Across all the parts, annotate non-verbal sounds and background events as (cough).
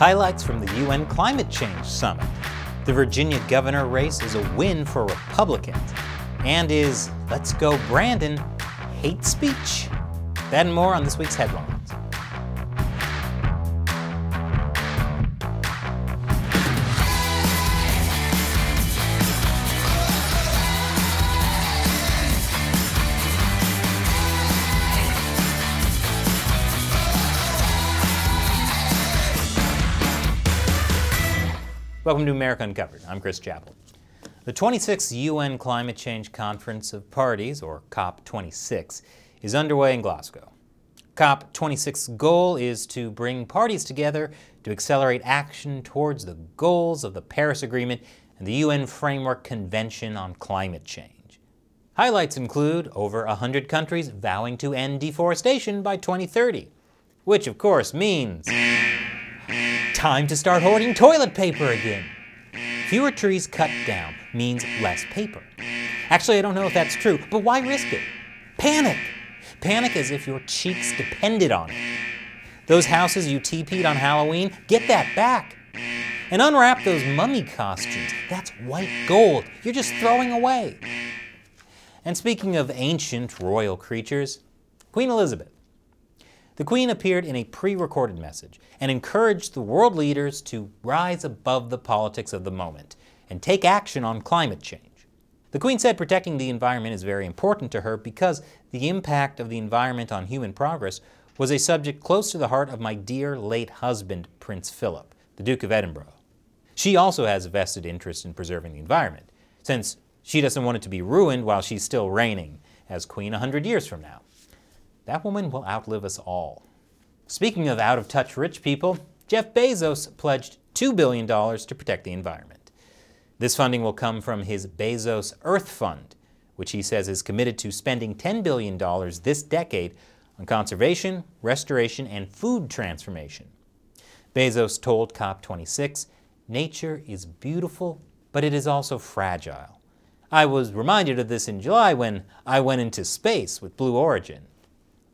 Highlights from the UN Climate Change Summit. The Virginia governor race is a win for Republicans. And is Let's Go Brandon hate speech? That and more on this week's headlines. Welcome to America Uncovered. I'm Chris Chappell. The 26th UN Climate Change Conference of Parties, or COP26, is underway in Glasgow. COP26's goal is to bring parties together to accelerate action towards the goals of the Paris Agreement and the UN Framework Convention on Climate Change. Highlights include over 100 countries vowing to end deforestation by 2030, which of course means time to start hoarding toilet paper again. Fewer trees cut down means less paper. Actually, I don't know if that's true, but why risk it? Panic! Panic as if your cheeks depended on it. Those houses you TP'd on Halloween, get that back. And unwrap those mummy costumes. That's white gold. You're just throwing away. And speaking of ancient royal creatures, Queen Elizabeth. The Queen appeared in a pre recorded message and encouraged the world leaders to rise above the politics of the moment and take action on climate change. The Queen said protecting the environment is very important to her because the impact of the environment on human progress was a subject close to the heart of my dear late husband, Prince Philip, the Duke of Edinburgh. She also has a vested interest in preserving the environment, since she doesn't want it to be ruined while she's still reigning as Queen a hundred years from now. That woman will outlive us all. Speaking of out of touch rich people, Jeff Bezos pledged $2 billion to protect the environment. This funding will come from his Bezos Earth Fund, which he says is committed to spending $10 billion this decade on conservation, restoration, and food transformation. Bezos told COP26 Nature is beautiful, but it is also fragile. I was reminded of this in July when I went into space with Blue Origin.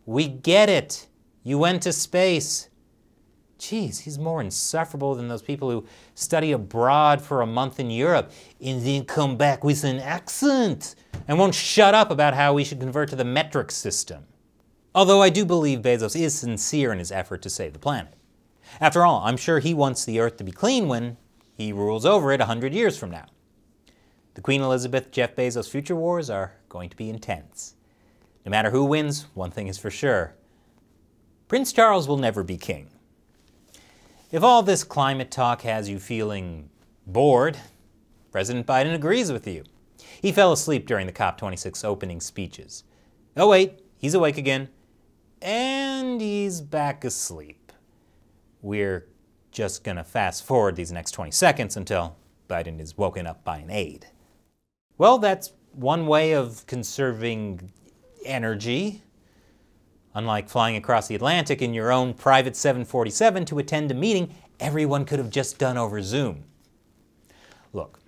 We get it. You went to space. Geez, he's more insufferable than those people who study abroad for a month in Europe and then come back with an accent and won't shut up about how we should convert to the metric system. Although I do believe Bezos is sincere in his effort to save the planet. After all, I'm sure he wants the Earth to be clean when he rules over it a hundred years from now. The Queen Elizabeth Jeff Bezos future wars are going to be intense. No matter who wins, one thing is for sure Prince Charles will never be king. If all this climate talk has you feeling bored, President Biden agrees with you. He fell asleep during the COP26 opening speeches. Oh, wait, he's awake again. And he's back asleep. We're just going to fast forward these next 20 seconds until Biden is woken up by an aide. Well, that's one way of conserving energy. Unlike flying across the Atlantic in your own private 747 to attend a meeting everyone could have just done over Zoom. Look,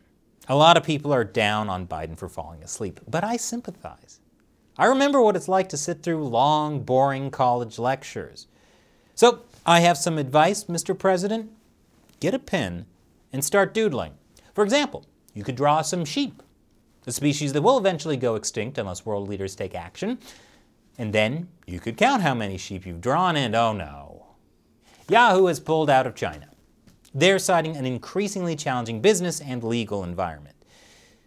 a lot of people are down on Biden for falling asleep, but I sympathize. I remember what it's like to sit through long, boring college lectures. So I have some advice, Mr. President. Get a pen and start doodling. For example, you could draw some sheep a species that will eventually go extinct unless world leaders take action. And then you could count how many sheep you've drawn, and oh no. Yahoo has pulled out of China. They're citing an increasingly challenging business and legal environment.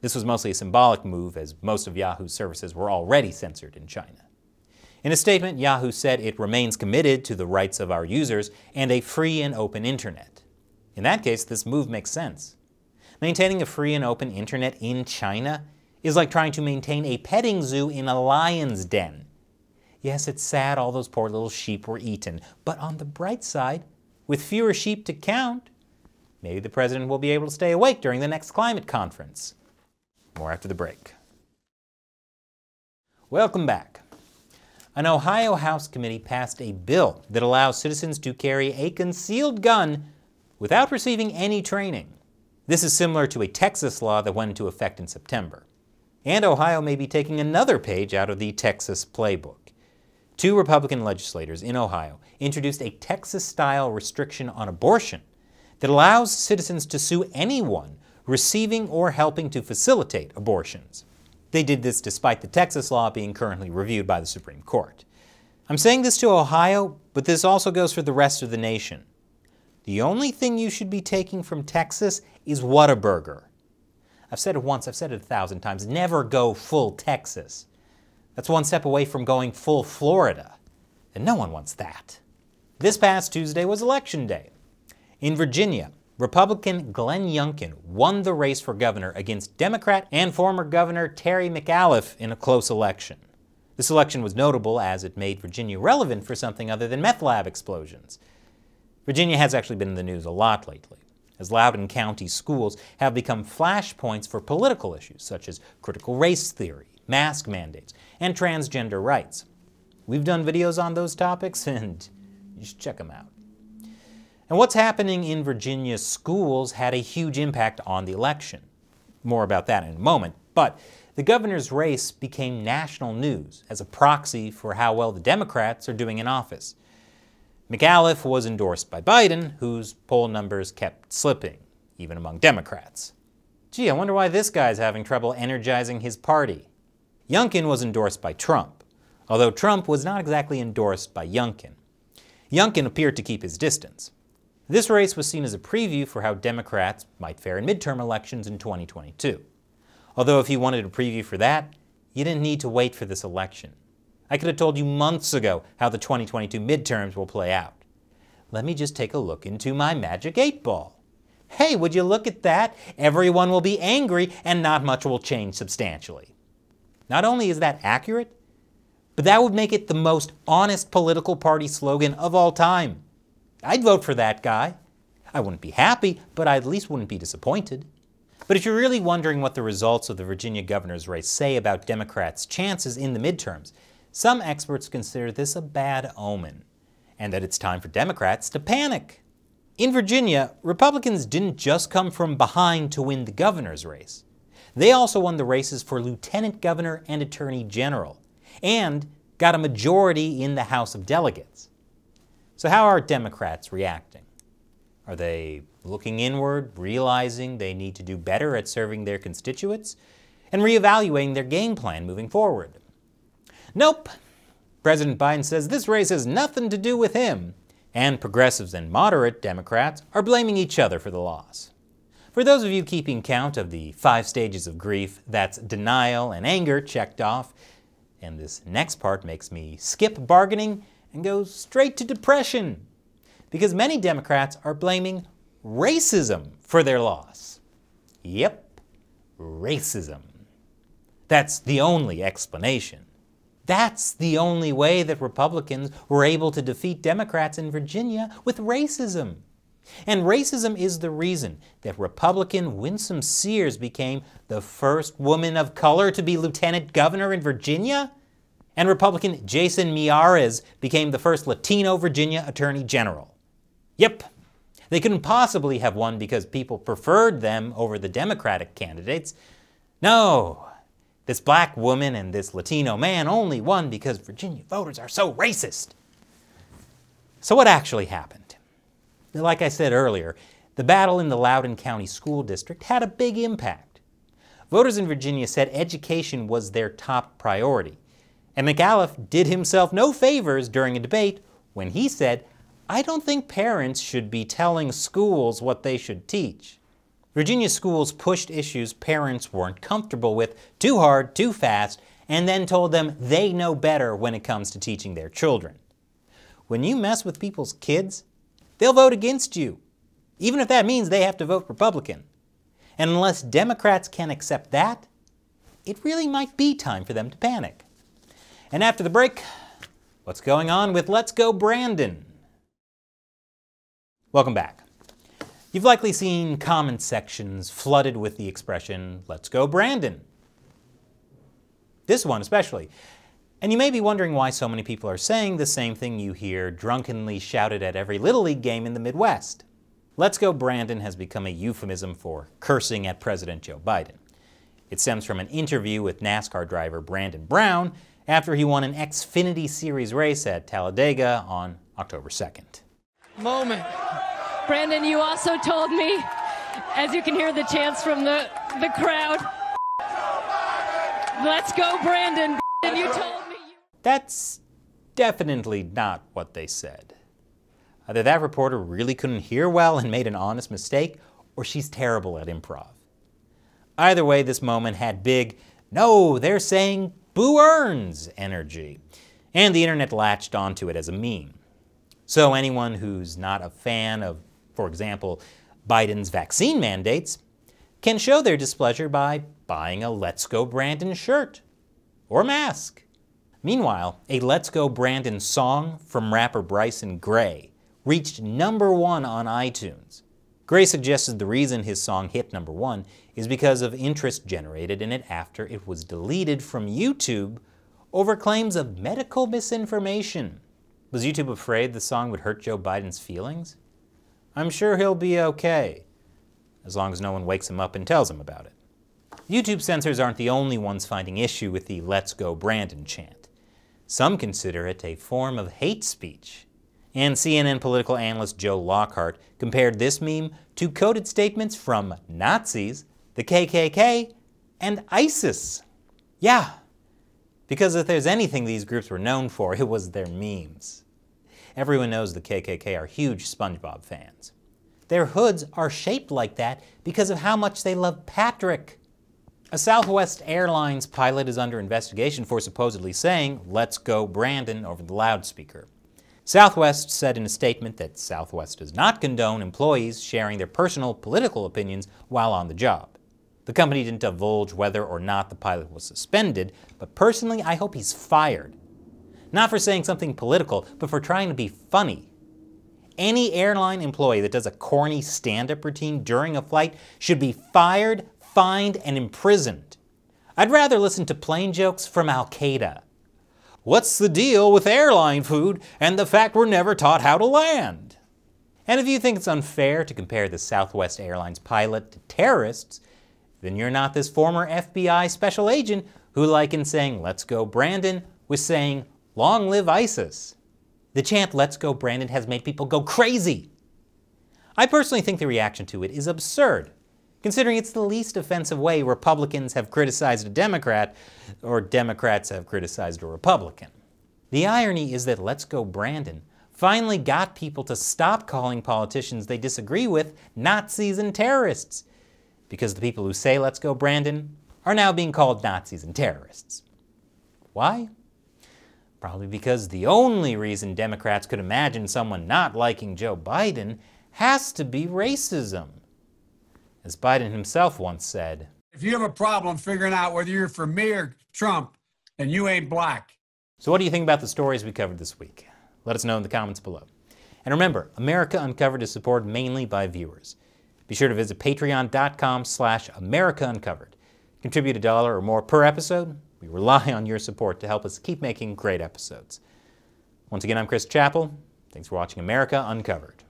This was mostly a symbolic move, as most of Yahoo's services were already censored in China. In a statement, Yahoo said it remains committed to the rights of our users and a free and open internet. In that case, this move makes sense. Maintaining a free and open internet in China is like trying to maintain a petting zoo in a lion's den. Yes, it's sad all those poor little sheep were eaten, but on the bright side, with fewer sheep to count, maybe the president will be able to stay awake during the next climate conference. More after the break. Welcome back. An Ohio House committee passed a bill that allows citizens to carry a concealed gun without receiving any training. This is similar to a Texas law that went into effect in September. And Ohio may be taking another page out of the Texas playbook. Two Republican legislators in Ohio introduced a Texas-style restriction on abortion that allows citizens to sue anyone receiving or helping to facilitate abortions. They did this despite the Texas law being currently reviewed by the Supreme Court. I'm saying this to Ohio, but this also goes for the rest of the nation. The only thing you should be taking from Texas is Whataburger. I've said it once, I've said it a thousand times. Never go full Texas. That's one step away from going full Florida. And no one wants that. This past Tuesday was Election Day. In Virginia, Republican Glenn Youngkin won the race for governor against Democrat and former Governor Terry McAuliffe in a close election. This election was notable as it made Virginia relevant for something other than meth lab explosions. Virginia has actually been in the news a lot lately, as Loudoun County schools have become flashpoints for political issues such as critical race theory, mask mandates, and transgender rights. We've done videos on those topics, (laughs) and you should check them out. And what's happening in Virginia's schools had a huge impact on the election. More about that in a moment, but the governor's race became national news as a proxy for how well the Democrats are doing in office. McAuliffe was endorsed by Biden, whose poll numbers kept slipping, even among Democrats. Gee, I wonder why this guy's having trouble energizing his party. Youngkin was endorsed by Trump, although Trump was not exactly endorsed by Youngkin. Youngkin appeared to keep his distance. This race was seen as a preview for how Democrats might fare in midterm elections in 2022. Although if you wanted a preview for that, you didn't need to wait for this election. I could have told you months ago how the 2022 midterms will play out. Let me just take a look into my magic 8 ball. Hey, would you look at that? Everyone will be angry and not much will change substantially. Not only is that accurate, but that would make it the most honest political party slogan of all time. I'd vote for that guy. I wouldn't be happy, but I at least wouldn't be disappointed. But if you're really wondering what the results of the Virginia governor's race say about Democrats' chances in the midterms, some experts consider this a bad omen, and that it's time for Democrats to panic. In Virginia, Republicans didn't just come from behind to win the governor's race. They also won the races for lieutenant governor and attorney general, and got a majority in the House of Delegates. So how are Democrats reacting? Are they looking inward, realizing they need to do better at serving their constituents, and reevaluating their game plan moving forward? Nope. President Biden says this race has nothing to do with him, and progressives and moderate Democrats are blaming each other for the loss. For those of you keeping count of the five stages of grief, that's denial and anger checked off, and this next part makes me skip bargaining and go straight to depression because many Democrats are blaming racism for their loss. Yep, racism. That's the only explanation. That's the only way that Republicans were able to defeat Democrats in Virginia with racism. And racism is the reason that Republican Winsome Sears became the first woman of color to be lieutenant governor in Virginia and Republican Jason Miyares became the first Latino Virginia Attorney General. Yep, they couldn't possibly have won because people preferred them over the Democratic candidates. No, this black woman and this Latino man only won because Virginia voters are so racist. So what actually happened? Like I said earlier, the battle in the Loudoun County School District had a big impact. Voters in Virginia said education was their top priority. And McAuliffe did himself no favors during a debate when he said, I don't think parents should be telling schools what they should teach. Virginia schools pushed issues parents weren't comfortable with too hard, too fast, and then told them they know better when it comes to teaching their children. When you mess with people's kids, they'll vote against you, even if that means they have to vote Republican. And unless Democrats can accept that, it really might be time for them to panic. And after the break, what's going on with Let's Go Brandon? Welcome back. You've likely seen comment sections flooded with the expression, Let's Go Brandon. This one especially. And you may be wondering why so many people are saying the same thing you hear drunkenly shouted at every Little League game in the Midwest. Let's Go Brandon has become a euphemism for cursing at President Joe Biden. It stems from an interview with NASCAR driver Brandon Brown after he won an Xfinity Series race at Talladega on October 2nd. Moment. Brandon, you also told me, as you can hear the chants from the, the crowd, let's go, Brandon. And you told me. That's definitely not what they said. Either that reporter really couldn't hear well and made an honest mistake, or she's terrible at improv. Either way, this moment had big, no, they're saying Boo Earns energy, and the internet latched onto it as a meme. So anyone who's not a fan of, for example, Biden's vaccine mandates can show their displeasure by buying a Let's Go Brandon shirt or mask. Meanwhile, a Let's Go Brandon song from rapper Bryson Gray reached number one on iTunes. Gray suggested the reason his song hit number one is because of interest generated in it after it was deleted from YouTube over claims of medical misinformation. Was YouTube afraid the song would hurt Joe Biden's feelings? I'm sure he'll be okay, as long as no one wakes him up and tells him about it. YouTube censors aren't the only ones finding issue with the Let's Go Brandon chant. Some consider it a form of hate speech. And CNN political analyst Joe Lockhart compared this meme to coded statements from Nazis, the KKK, and ISIS. Yeah, because if there's anything these groups were known for, it was their memes. Everyone knows the KKK are huge SpongeBob fans. Their hoods are shaped like that because of how much they love Patrick. A Southwest Airlines pilot is under investigation for supposedly saying, Let's go Brandon, over the loudspeaker. Southwest said in a statement that Southwest does not condone employees sharing their personal political opinions while on the job. The company didn't divulge whether or not the pilot was suspended, but personally, I hope he's fired. Not for saying something political, but for trying to be funny. Any airline employee that does a corny stand up routine during a flight should be fired, fined, and imprisoned. I'd rather listen to plane jokes from Al Qaeda. What's the deal with airline food and the fact we're never taught how to land? And if you think it's unfair to compare the Southwest Airlines pilot to terrorists, then you're not this former FBI special agent who, like in saying, Let's go Brandon, was saying, Long live ISIS. The chant, Let's go Brandon, has made people go crazy. I personally think the reaction to it is absurd, considering it's the least offensive way Republicans have criticized a Democrat or Democrats have criticized a Republican. The irony is that Let's Go Brandon finally got people to stop calling politicians they disagree with Nazis and terrorists, because the people who say Let's Go Brandon are now being called Nazis and terrorists. Why? Probably because the only reason Democrats could imagine someone not liking Joe Biden has to be racism. As Biden himself once said, If you have a problem figuring out whether you're for me or Trump, then you ain't black. So, what do you think about the stories we covered this week? Let us know in the comments below. And remember, America Uncovered is supported mainly by viewers. Be sure to visit patreon.com slash America Uncovered. Contribute a dollar or more per episode. Rely on your support to help us keep making great episodes. Once again, I'm Chris Chappell. Thanks for watching America Uncovered.